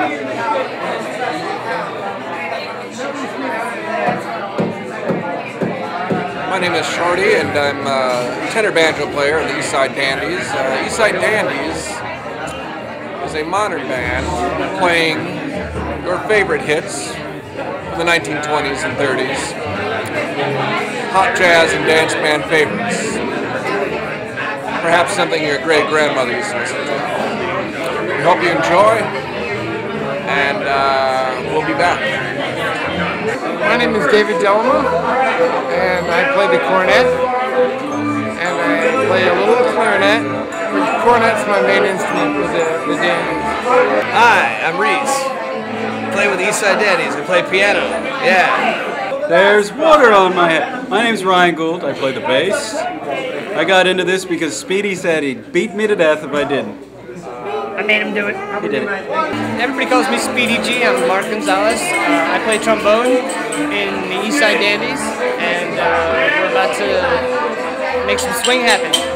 My name is Shorty, and I'm a tenor banjo player in the Eastside Dandies. Uh, Eastside Dandies is a modern band playing your favorite hits from the 1920s and 30s, hot jazz and dance band favorites. Perhaps something your great grandmother used to listen to. We hope you enjoy, and uh, we'll be back. My name is David Jellema, and I play the cornet, and I play a little clarinet. Cornet's my main instrument with the, the Dandies. Hi, I'm Reese. I play with the Eastside Dandies. I play piano. Yeah. There's water on my head. My name's Ryan Gould. I play the bass. I got into this because Speedy said he'd beat me to death if I didn't. I made him do it. He did it. Everybody calls me Speedy G. I'm Mark Gonzales. Uh, I play trombone in the Eastside Dandies, and uh, we're about to make some swing happen.